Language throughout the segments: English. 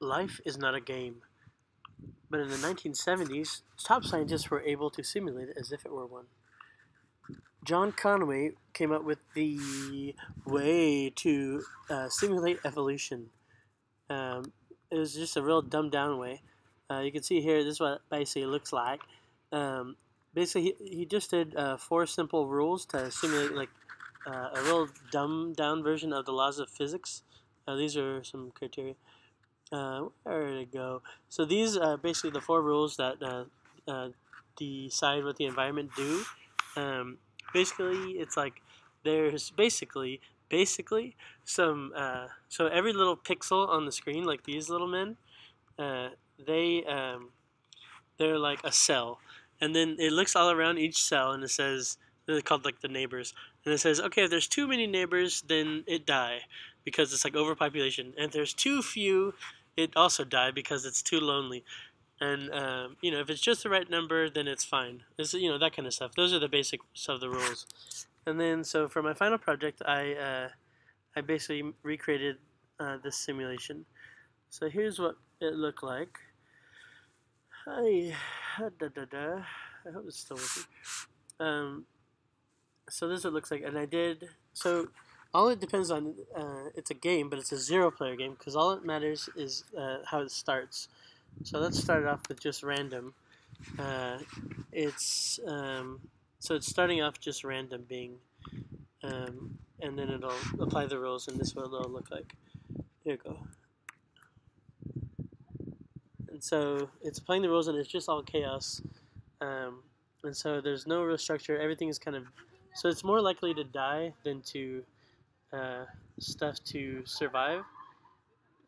life is not a game. But in the 1970s, top scientists were able to simulate it as if it were one. John Conway came up with the way to uh, simulate evolution. Um, it was just a real dumbed down way. Uh, you can see here, this is what basically looks like. Um, basically, he, he just did uh, four simple rules to simulate like uh, a real dumbed down version of the laws of physics. Uh, these are some criteria. Uh, where did it go? So these are basically the four rules that decide what the environment do. Um, basically it's like there's basically basically some uh, so every little pixel on the screen like these little men uh, they um, they're like a cell and then it looks all around each cell and it says they're called like the neighbors and it says okay if there's too many neighbors then it die because it's like overpopulation and if there's too few it also die because it's too lonely. And um, you know if it's just the right number then it's fine. It's, you know that kind of stuff. Those are the basics of the rules. And then so for my final project I uh, I basically recreated uh, this simulation. So here's what it looked like. Hi, da, da, da. I hope it's still working. Um, so this is what it looks like. And I did so all it depends on uh, it's a game but it's a zero player game because all it matters is uh, how it starts so let's start off with just random. Uh, it's um, so it's starting off just random being, um, and then it'll apply the rules, and this is what it'll look like. Here you go. And so it's applying the rules, and it's just all chaos. Um, and so there's no real structure. Everything is kind of so it's more likely to die than to uh, stuff to survive.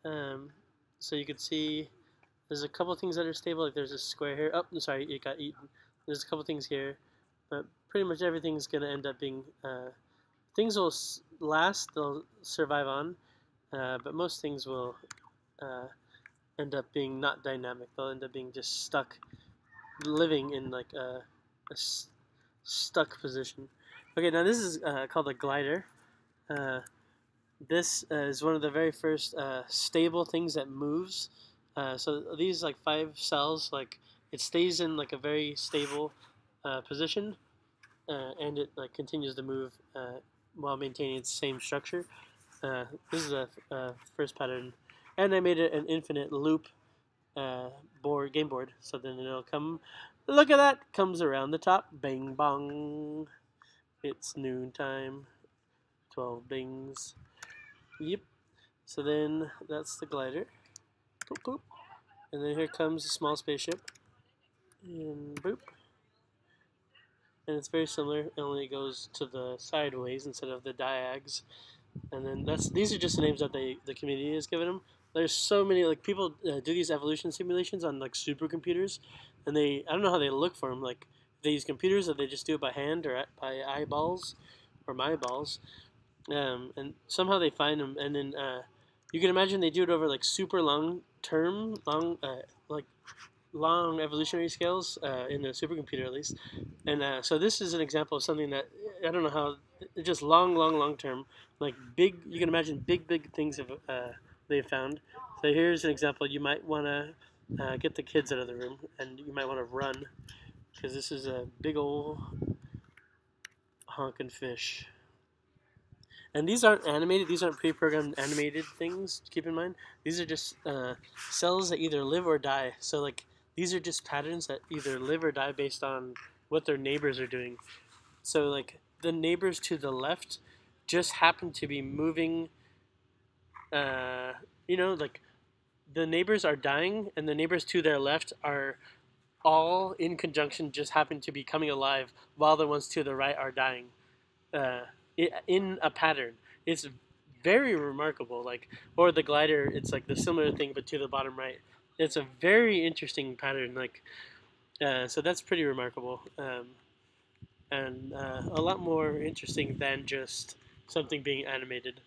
Um, so you can see there's a couple things that are stable, like there's a square here. Oh, I'm sorry, it got eaten. There's a couple things here, but pretty much everything's to end up being, uh, things will last, they'll survive on, uh, but most things will uh, end up being not dynamic. They'll end up being just stuck, living in like a, a stuck position. Okay, now this is uh, called a glider. Uh, this uh, is one of the very first uh, stable things that moves. Uh, so these like five cells, like it stays in like a very stable uh, position, and it like continues to move while maintaining its same structure. this is a first pattern, and I made it an infinite loop board game board. So then it'll come. Look at that! Comes around the top. Bang bang. It's noon time. 12. Yep. So then that's the glider. Boop, boop. And then here comes the small spaceship. And boop. And it's very similar, it only goes to the sideways instead of the diags. And then that's these are just the names that they the community has given them. There's so many like people uh, do these evolution simulations on like supercomputers, and they I don't know how they look for them. Like they use computers, or they just do it by hand or by eyeballs, or my balls um, and somehow they find them. And then uh, you can imagine they do it over like super long term, long, uh, like long evolutionary scales uh, in the supercomputer at least. And uh, so this is an example of something that I don't know how just long, long, long term, like big. You can imagine big, big things have uh, they found. So here's an example. You might want to uh, get the kids out of the room, and you might want to run because this is a big old honking fish. And these aren't animated, these aren't pre-programmed animated things, keep in mind. These are just uh, cells that either live or die. So like these are just patterns that either live or die based on what their neighbors are doing. So like the neighbors to the left just happen to be moving, uh, you know, like the neighbors are dying and the neighbors to their left are all in conjunction just happen to be coming alive while the ones to the right are dying. Uh, in a pattern. It's very remarkable. Like, or the glider, it's like the similar thing, but to the bottom right. It's a very interesting pattern. Like, uh, so that's pretty remarkable, um, and uh, a lot more interesting than just something being animated.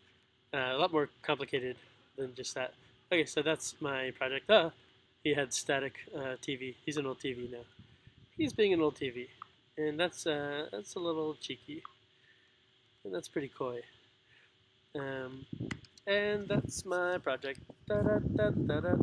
Uh, a lot more complicated than just that. Okay, so that's my project. Ah, he had static uh, TV. He's an old TV now. He's being an old TV, and that's uh, that's a little cheeky. And that's pretty coy. Um, and that's my project. Da-da-da-da-da-da.